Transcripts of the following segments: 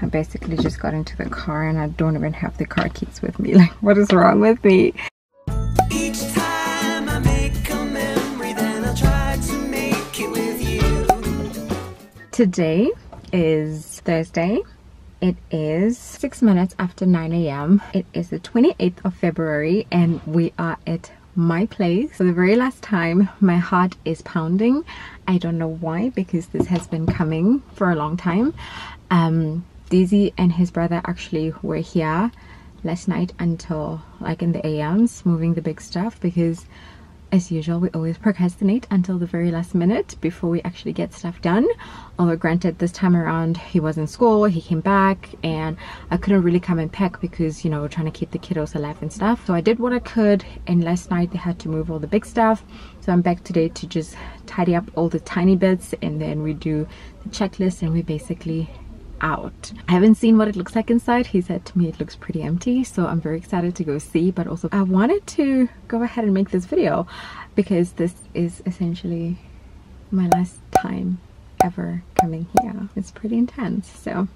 I basically just got into the car and I don't even have the car keys with me. Like, what is wrong with me? Each time I make a memory, then I'll try to make it with you. Today is Thursday. It is six minutes after 9 a.m. It is the 28th of February and we are at my place for the very last time my heart is pounding i don't know why because this has been coming for a long time um dizzy and his brother actually were here last night until like in the ams moving the big stuff because as usual we always procrastinate until the very last minute before we actually get stuff done. Although granted this time around he was in school he came back and i couldn't really come and pack because you know we're trying to keep the kiddos alive and stuff. So i did what i could and last night they had to move all the big stuff. So i'm back today to just tidy up all the tiny bits and then we do the checklist and we basically out. I haven't seen what it looks like inside. He said to me it looks pretty empty, so I'm very excited to go see, but also I wanted to go ahead and make this video because this is essentially my last time ever coming here. It's pretty intense, so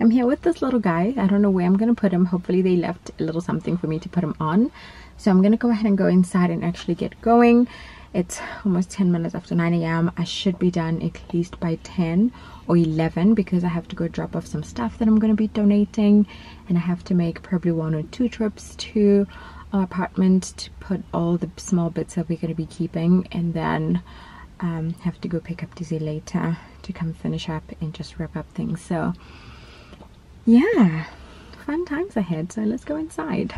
I'm here with this little guy. I don't know where I'm gonna put him. Hopefully they left a little something for me to put him on. So I'm gonna go ahead and go inside and actually get going. It's almost 10 minutes after 9 a.m. I should be done at least by 10 or 11 because I have to go drop off some stuff that I'm going to be donating and I have to make probably one or two trips to our apartment to put all the small bits that we're going to be keeping and then um, have to go pick up Dizzy later to come finish up and just wrap up things. So yeah fun times ahead. So let's go inside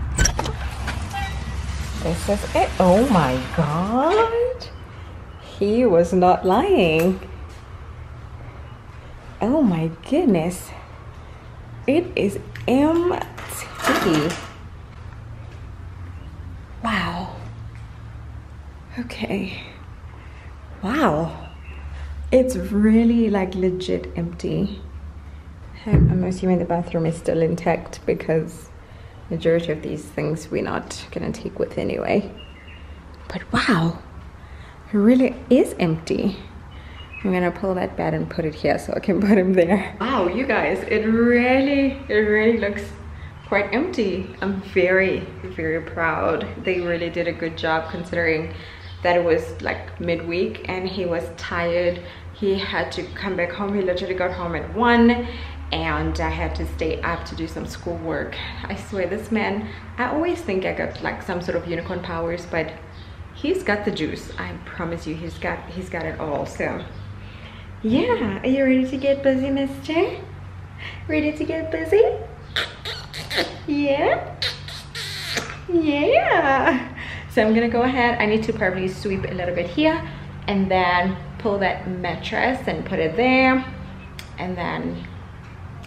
this is it oh my god he was not lying Oh my goodness. It is empty. Wow. Okay. Wow. It's really like legit empty. I'm assuming the bathroom is still intact because majority of these things we're not gonna take with anyway. But wow, it really is empty. I'm gonna pull that bed and put it here so I can put him there. Wow, you guys, it really, it really looks quite empty. I'm very, very proud. They really did a good job considering that it was like midweek and he was tired. He had to come back home. He literally got home at one and I had to stay up to do some schoolwork. I swear this man, I always think I got like some sort of unicorn powers, but he's got the juice. I promise you, he's got, he's got it all, so. Yeah, are you ready to get busy, mister? Ready to get busy? Yeah? Yeah. So I'm gonna go ahead, I need to probably sweep a little bit here and then pull that mattress and put it there and then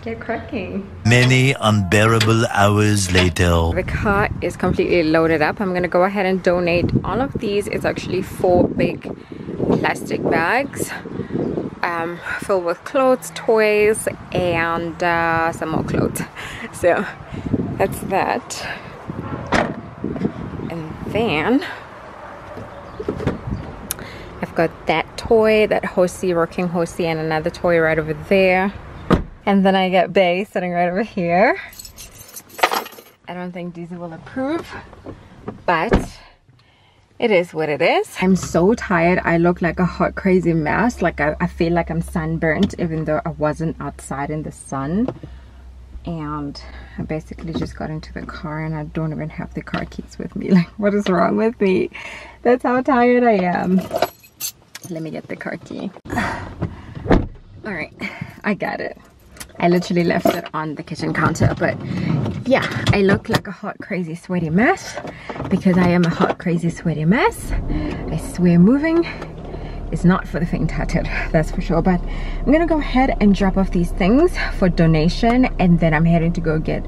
get cracking. Many unbearable hours later. The car is completely loaded up. I'm gonna go ahead and donate all of these. It's actually four big plastic bags um, filled with clothes, toys, and uh, some more clothes. So that's that. And then I've got that toy, that Hosie, rocking Hosie, and another toy right over there. And then I get Bay sitting right over here. I don't think Dizzy will approve, but it is what it is. I'm so tired. I look like a hot crazy mess. Like I, I, feel like i'm sunburnt even though i wasn't outside in the sun. And i basically just got into the car and i don't even have the car keys with me. Like what is wrong with me? That's how tired i am. Let me get the car key. All right. I got it I literally left it on the kitchen counter but yeah I look like a hot crazy sweaty mess because I am a hot crazy sweaty mess. I swear moving is not for the faint-hearted that's for sure but I'm gonna go ahead and drop off these things for donation and then I'm heading to go get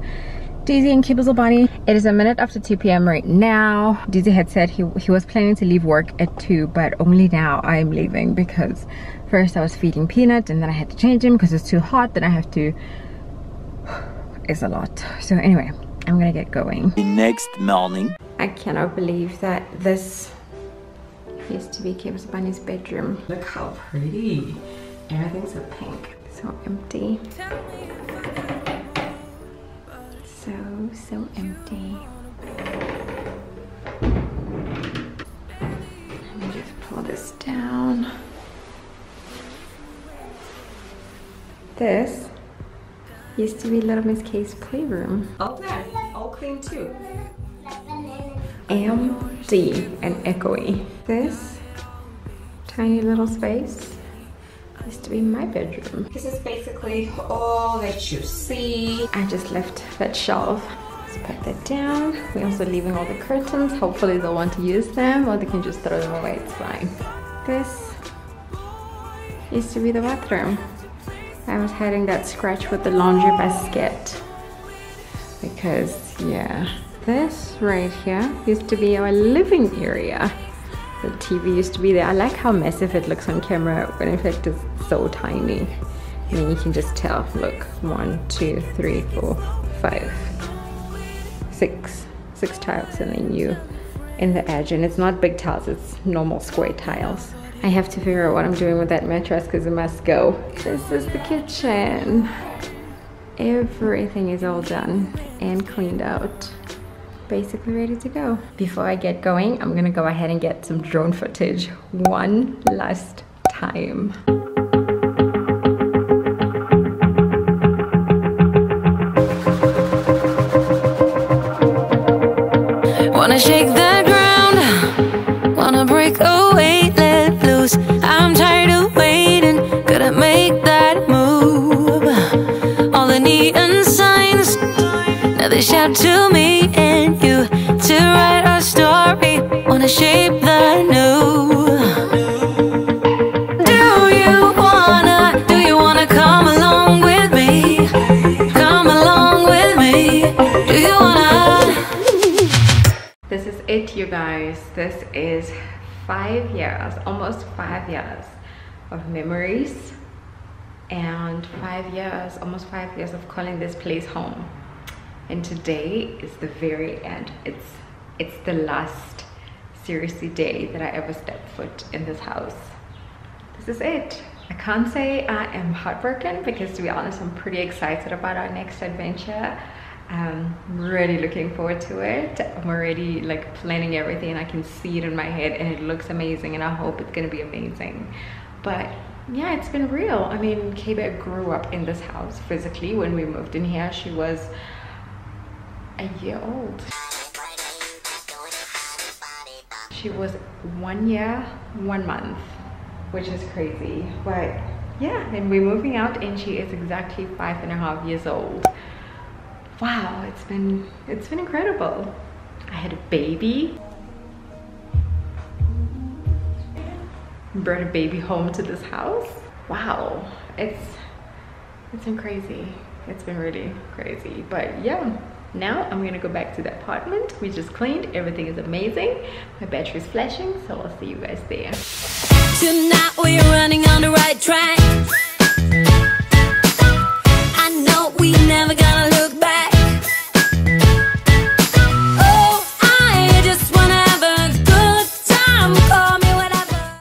Daisy and Kibbles Bunny. It is a minute after 2 p.m. right now. Daisy had said he, he was planning to leave work at 2, but only now I'm leaving because first I was feeding Peanut and then I had to change him because it's too hot. Then I have to... it's a lot. So anyway, I'm gonna get going. The next morning. I cannot believe that this used to be Kibbles Bunny's bedroom. Look how pretty. Everything's a pink. So empty. So empty. Let me just pull this down. This used to be Little Miss K's playroom. All that, all clean too. Empty and echoey. This tiny little space used to be my bedroom. This is basically all that you see. I just left that shelf. Let's put that down. We're also leaving all the curtains. Hopefully they'll want to use them or they can just throw them away, it's fine. This used to be the bathroom. I was having that scratch with the laundry basket because yeah this right here used to be our living area the TV used to be there I like how massive it looks on camera but in fact it's so tiny mean you can just tell look one two three four five six six tiles and then you in the edge and it's not big tiles it's normal square tiles I have to figure out what I'm doing with that mattress because it must go. This is the kitchen. Everything is all done and cleaned out. Basically ready to go. Before I get going, I'm gonna go ahead and get some drone footage one last time. Wanna shake the ground, wanna break away, let loose. I'm tired of waiting, gotta make that move. All the neon signs, now they shout to me and you to write our story. Wanna shape the new. Guys. This is five years, almost five years of memories and five years, almost five years of calling this place home. And today is the very end. It's it's the last seriously day that I ever stepped foot in this house. This is it. I can't say I am heartbroken because to be honest, I'm pretty excited about our next adventure. I'm really looking forward to it. I'm already like planning everything. I can see it in my head and it looks amazing and I hope it's gonna be amazing. But yeah, it's been real. I mean, K-Bear grew up in this house physically. When we moved in here, she was a year old. She was one year, one month, which is crazy. But yeah, and we're moving out and she is exactly five and a half years old wow it's been it's been incredible. I had a baby. Brought a baby home to this house. Wow it's it's been crazy. It's been really crazy. But yeah now i'm gonna go back to the apartment we just cleaned. Everything is amazing. My battery's flashing so i'll see you guys there. Tonight we're running on the right track.